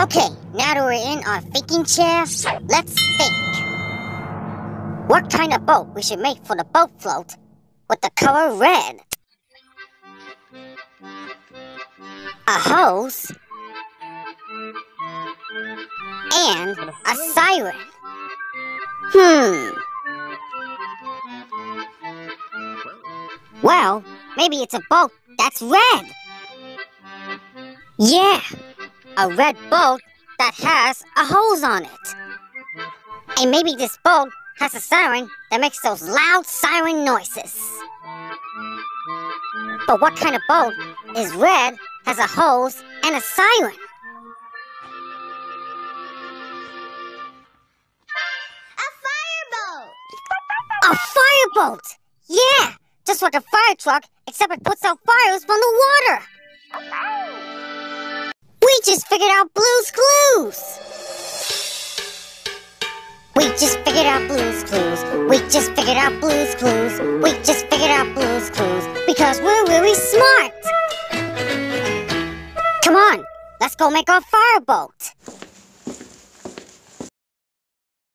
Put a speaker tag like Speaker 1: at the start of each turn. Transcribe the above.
Speaker 1: Okay, now that we're in our thinking chair, let's think. What kind of boat we should make for the boat float with the color red? A hose and a siren. Hmm. Well, maybe it's a boat that's red. Yeah, a red boat that has a hose on it. And maybe this boat has a siren that makes those loud siren noises. But what kind of boat is red, has a hose, and a siren?
Speaker 2: A fireboat!
Speaker 1: A fireboat! Yeah! Just like a fire truck, except it puts out fires from the water! We just figured out Blue's Clues! We just figured out Blue's Clues. We just figured out Blue's Clues. We just figured out Blue's Clues because we're really smart! Come on, let's go make our fireboat!